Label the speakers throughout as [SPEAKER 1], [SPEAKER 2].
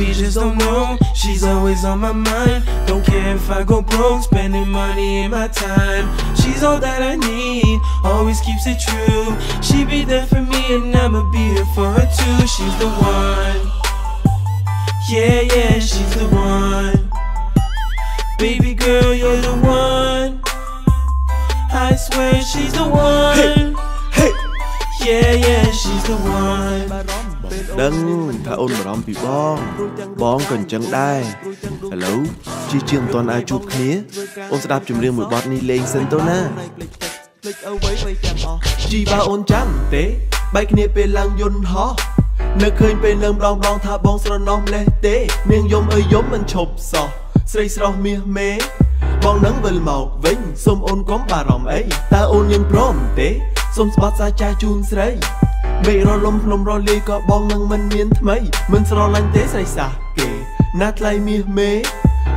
[SPEAKER 1] Baby just don't know, she's always on my mind. Don't care if I go broke, spending money and my time. She's all that I need, always keeps it true. She be there for me and I'ma be here for her too. She's the one. Yeah, yeah, she's the one. Baby girl, you're the one. I swear she's the one.
[SPEAKER 2] Hey, Hey
[SPEAKER 1] Yeah, yeah, she's the one.
[SPEAKER 2] ដឹងថាអូនបារម្ភពីបង បងក៏អញ្ចឹងដែរឥឡូវជាជាងមិនទាន់អាចជួបគ្នាអូនស្ដាប់ចម្រៀងមួយបទនេះលេងសិនទៅណាជីវ៉ាអូនចាំទេបែកគ្នាពេលឡើងយន្តហោះនឹកឃើញពេលនៅម្ដងម្ដងថាបងស្រណោះម្លេះទេនាងយំអើយយំមិនឈប់សោះស្រីស្រស់មាសមេបងនឹងវិលមកវិញសូមអូនកុំបារម្ភអីតើអូនยังព្រមទេសូមស្បត់សាចាស់ជូនស្រី មេឃរលំភ្នំរលាយក៏បងនឹងមិនមានថ្មី មិនស្រឡាញ់ទេស្រីសាសគេ ណាថ្លៃមាសមេ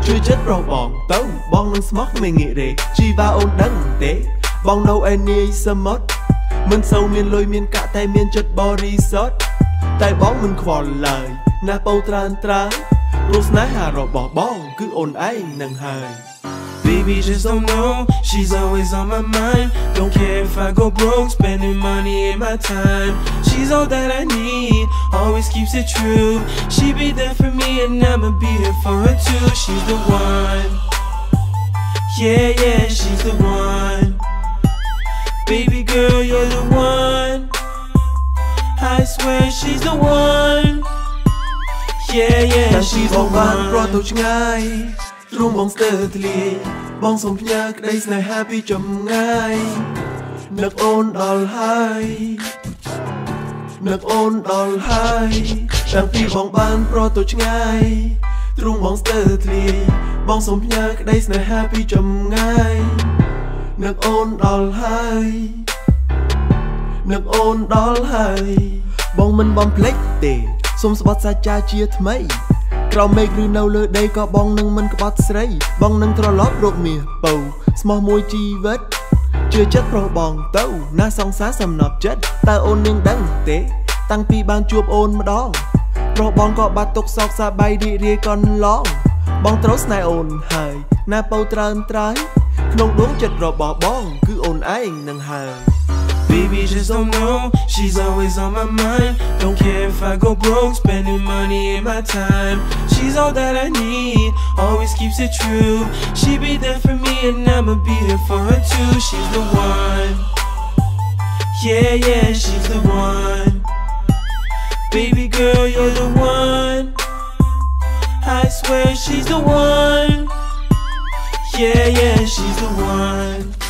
[SPEAKER 2] ជួយចិត្តប្រុសបងទៅបងនឹងស្មោះមិនងាករេជីវ៉ាអូនដឹងទេ បងនៅឯនាយសមុទ្រមិនសូវមានលុយមានកាក់តែមានចិត្តបរិសុទ្ធតែបងមិនខ្វល់ឡើយណាពោត្រើនត្រើយព្រោះស្នេហារបស់បងគឺអូនឯងនឹងហើយ
[SPEAKER 1] Baby just don't know, she's always on my mind. Don't care if I go broke, spending money and my time. She's all that I need, always keeps it true. She be there for me and I'ma be here for her too. She's the one. Yeah, yeah, she's the one. Baby girl, you're the one. I swear she's the one. Yeah, yeah,
[SPEAKER 2] តែពី
[SPEAKER 1] she's
[SPEAKER 2] ប
[SPEAKER 1] the
[SPEAKER 2] ងបានប្រត់ទៅ
[SPEAKER 1] one.
[SPEAKER 2] ឆ្ងាយទ្រូងបងស្ទើរធ្លាយ បងសូមផ្ញើក្តីស្នេហាពីចម្ងាយនឹកអូនដល់ហើយនឹកអូនដល់ហើយតាំងពីបងបានប្រត់ទៅឆ្ងាយទ្រូងបងស្ទើរធ្លាយបងសូមផ្ញើក្តីស្នេហាពីចម្ងាយនឹកអូនដល់ហើយនឹកអូនដល់ហើយបងមិនបំភ្លេចទេសូមស្បត់សាចាជាថ្មី ក្រោមមេឃឬនៅលើដីក៏បងនឹងមិនក្បត់ស្រី បងនឹងត្រឡប់រកមាសពៅស្មោះមួយជីវិតជឿចិត្តប្រុសបងទៅណាសង្សារសំណប់ចិត្តតើអូននាងដឹងទេ តាំងពីបានជួបអូនម្ដងប្រុសបងក៏បាត់ទុកសោកសប្បាយរីករាយកន្លង បងត្រូវស្នេហ៍អូនហើយណាពៅត្រើនត្រើយក្នុងដួងចិត្តរបស់បង គឺអូនឯងនឹងហើយ
[SPEAKER 1] Baby just don't know, she's always on my mind. Don't care if I go broke, spending money and my time. She's all that I need, always keeps it true. She be there for me and I'ma be here for her too. She's the one. Yeah, yeah, she's the one. Baby girl, you're the one. I swear she's the one. Yeah, yeah, she's the one.